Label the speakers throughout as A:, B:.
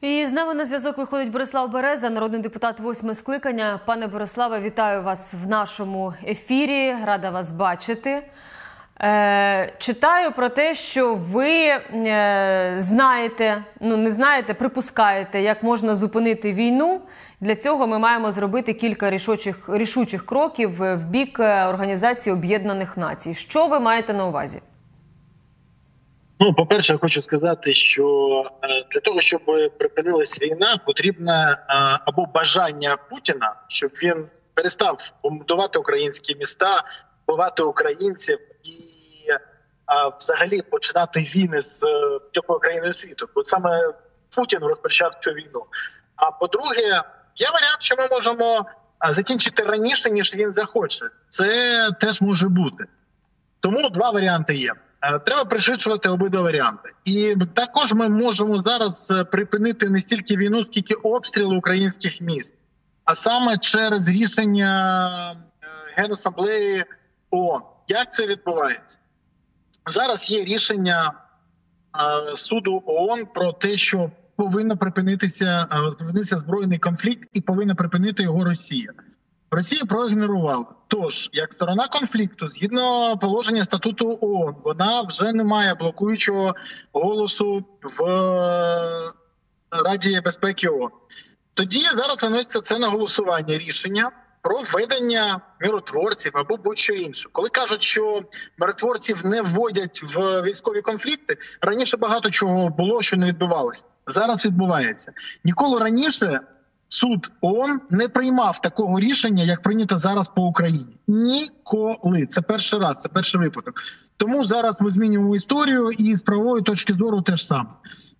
A: І з нами на зв'язок виходить Борислав Береза, народний депутат восьме скликання. Пане Бориславе, вітаю вас в нашому ефірі. Рада вас бачити. Е, читаю про те, що ви е, знаєте, ну не знаєте, припускаєте, як можна зупинити війну. Для цього ми маємо зробити кілька рішучих, рішучих кроків в бік е, Організації Об'єднаних Націй. Що ви маєте на увазі?
B: Ну, по перше, я хочу сказати, що е, для того, щоб припинилась війна, потрібне е, або бажання Путіна, щоб він перестав бомбардувати українські міста, вбивати українців і взагалі починати війни з будь-якою країною світу. Бо саме Путін розпочав цю війну. А по-друге, є варіант, що ми можемо закінчити раніше ніж він захоче. Це теж може бути. Тому два варіанти є. Е, треба пришвидшувати обидва варіанти, і також ми можемо зараз е, припинити не стільки війну, скільки обстріли українських міст, а саме через рішення е, Генасамблеї ООН. Як це відбувається зараз? Є рішення суду ООН про те, що повинна припинитися збройний конфлікт, і повинна припинити його Росія. Росія проігнорувала. Тож, як сторона конфлікту, згідно положення статуту ООН, вона вже не має блокуючого голосу в е, Раді безпеки ООН. Тоді зараз виноситься це на голосування рішення про введення миротворців або будь-що інше. Коли кажуть, що миротворців не вводять в військові конфлікти, раніше багато чого було, що не відбувалося. Зараз відбувається ніколи раніше суд ООН не приймав такого рішення, як прийнято зараз по Україні. Ніколи це перший раз, це перший випадок. Тому зараз ми змінюємо історію, і з правової точки зору теж саме.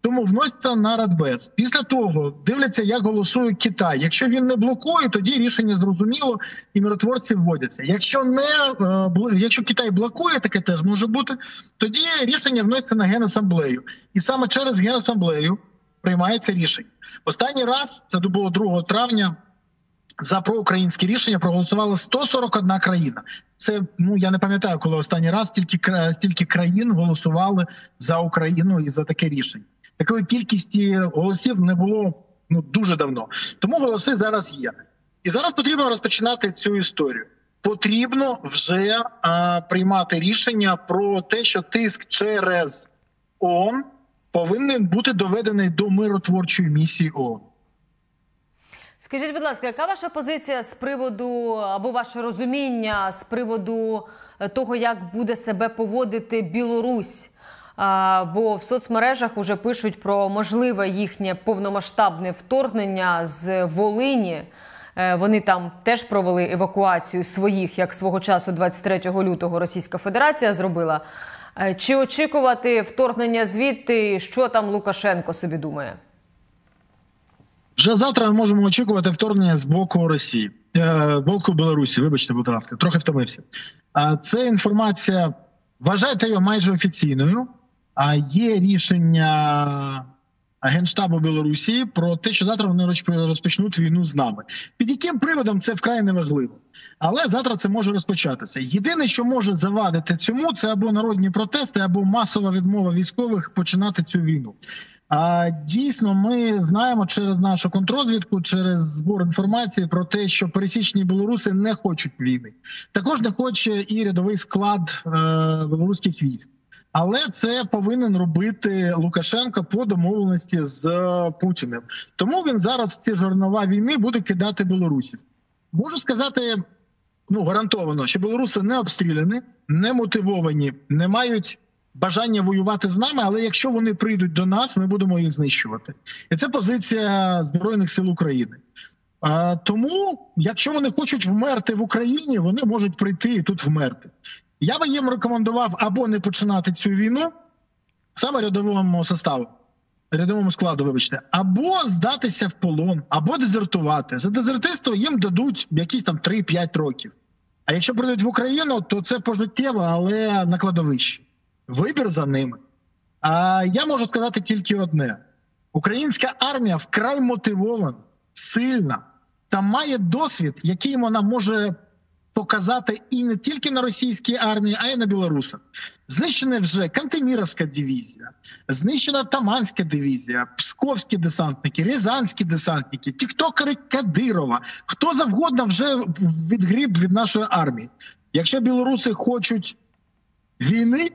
B: Тому вноситься на Радбез. Після того дивляться, як голосує Китай. Якщо він не блокує, тоді рішення зрозуміло і миротворці вводяться. Якщо не е, якщо Китай блокує, таке теж може бути. Тоді рішення вноситься на генасамблею, і саме через генасамблею приймається рішення. Останній раз це було 2 травня. За проукраїнське рішення проголосувала 141 країна. Це ну я не пам'ятаю, коли останній раз стільки стільки країн голосували за Україну і за таке рішення. Такої кількості голосів не було ну дуже давно. Тому голоси зараз є. І зараз потрібно розпочинати цю історію. Потрібно вже а, приймати рішення про те, що тиск через ООН повинен бути доведений до миротворчої місії ООН.
A: Скажіть, будь ласка, яка ваша позиція з приводу або ваше розуміння з приводу е, того, як буде себе поводити Білорусь? А, бо в соцмережах вже пишуть про можливе їхнє повномасштабне вторгнення з Волині. Е, вони там теж провели евакуацію своїх, як свого часу, 23 лютого, Російська Федерація зробила. Е, чи очікувати вторгнення звідти, що там Лукашенко собі думає?
B: Вже завтра ми можемо очікувати вторгнення з боку Росії, з боку Білорусі. Вибачте, будь ласка, трохи втомився. Це інформація вважайте його майже офіційною. А є рішення Генштабу Білорусі про те, що завтра вони розпочнуть війну з нами. Під яким приводом це вкрай неважливо, але завтра це може розпочатися. Єдине, що може завадити цьому, це або народні протести, або масова відмова військових починати цю війну. А дійсно, ми знаємо через нашу контрозвідку, через збор інформації про те, що пересічні білоруси не хочуть війни. Також не хоче і рядовий склад е, білоруських військ. Але це повинен робити Лукашенко по домовленості з Путіним. Тому він зараз в ці жорнова війни буде кидати білорусів. Можу сказати, ну гарантовано, що білоруси не обстріляні, не мотивовані, не мають бажання воювати з нами. Але якщо вони прийдуть до нас, ми будемо їх знищувати. І це позиція збройних сил України. А, Тому, якщо вони хочуть вмерти в Україні, вони можуть прийти і тут вмерти. Я би їм рекомендував або не починати цю війну саме рядовому составу, рядовому складу, вибачте, або здатися в полон, або дезертувати. За дезертирство їм дадуть якісь там 3-5 років. А якщо прийдуть в Україну, то це пожиттєво, але на кладовищі. Вибір за ними. А я можу сказати тільки одне: українська армія вкрай мотивована, сильна та має досвід, який вона може показати і не тільки на російській армії, а й на білорусах. Знищена вже Кантеміровська дивізія, знищена Таманська дивізія, Псковські десантники, Рязанські десантники, тіктокери Кадирова. Хто завгодно вже відгріб від нашої армії. Якщо білоруси хочуть війни,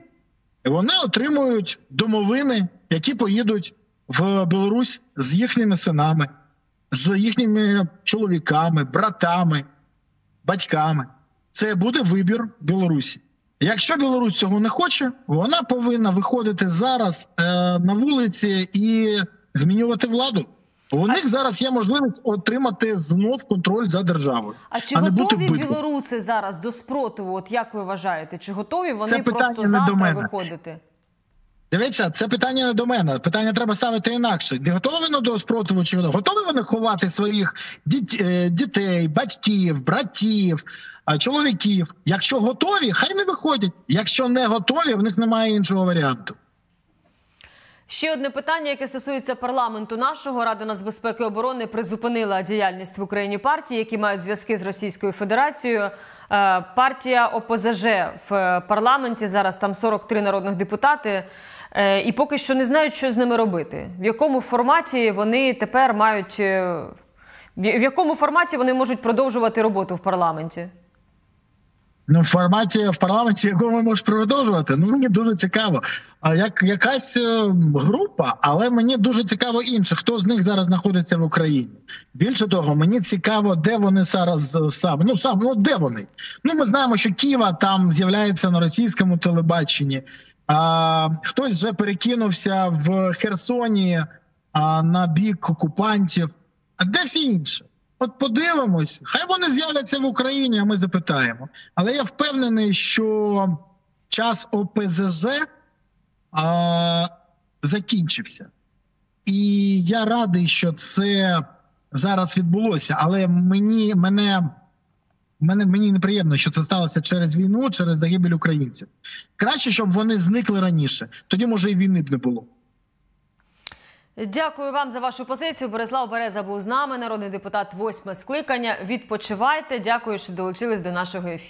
B: вони отримують домовини, які поїдуть в Білорусь з їхніми синами, з їхніми чоловіками, братами, батьками. Це буде вибір Білорусі. Якщо Білорусь цього не хоче, вона повинна виходити зараз е, на вулиці і змінювати владу. У них зараз є можливість отримати знов контроль за державою.
A: А чи
B: а не
A: готові білоруси зараз до спротиву? От як ви вважаєте? Чи готові вони
B: Це
A: просто завтра виходити?
B: Дивіться, це питання не до мене. Питання треба ставити інакше. Не готові вони до спротиву чи готові? готові вони ховати своїх діт- е, дітей, батьків, братів, чоловіків? Якщо готові, хай не виходять. Якщо не готові, в них немає іншого варіанту.
A: Ще одне питання, яке стосується парламенту нашого Рада нацбезпеки і оборони призупинила діяльність в Україні партії, які мають зв'язки з Російською Федерацією. Е, Партія ОПЗЖ в парламенті зараз там 43 народних депутати. е, І поки що не знають, що з ними робити. В якому форматі вони тепер мають е, в якому форматі вони можуть продовжувати роботу в парламенті?
B: Ну, в форматі в парламенті, якого ми можемо продовжувати. Ну мені дуже цікаво. А як якась е, група, але мені дуже цікаво інше, хто з них зараз знаходиться в Україні. Більше того, мені цікаво, де вони зараз е, сам. Ну сам ну де вони? Ну ми знаємо, що Ківа там з'являється на російському телебаченні. А, хтось вже перекинувся в Херсоні а, на бік окупантів. А де всі інші? От подивимось, хай вони з'являться в Україні, а ми запитаємо. Але я впевнений, що час ОПЗЖ а, закінчився. І я радий, що це зараз відбулося. Але мені мене, мене мені неприємно, що це сталося через війну, через загибель українців. Краще, щоб вони зникли раніше. Тоді може і війни б не було.
A: Дякую вам за вашу позицію. Борислав Береза був з нами, народний депутат восьме скликання. Відпочивайте. Дякую, що долучились до нашого ефіру.